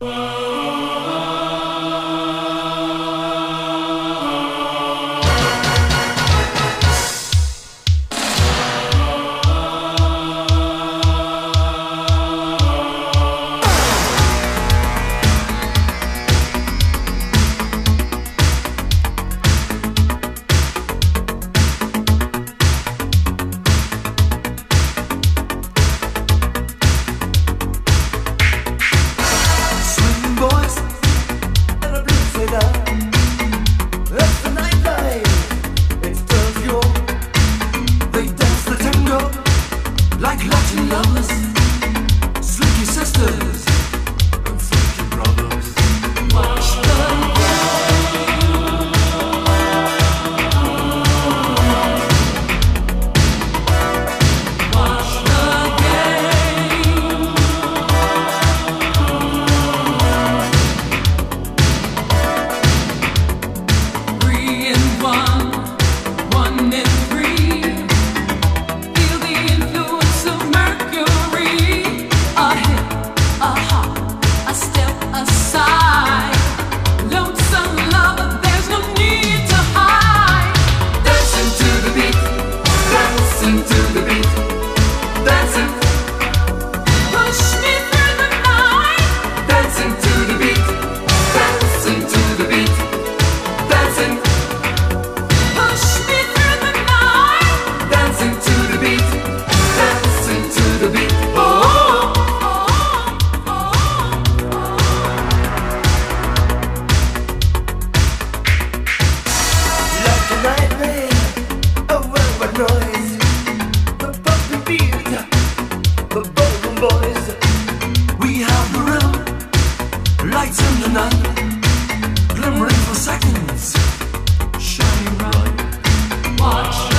Whoa. like Latin lovers, Slinky sisters, and sleepy brothers. Watch the them. One in three. lights in the night, glimmering for seconds, shining bright. Watch.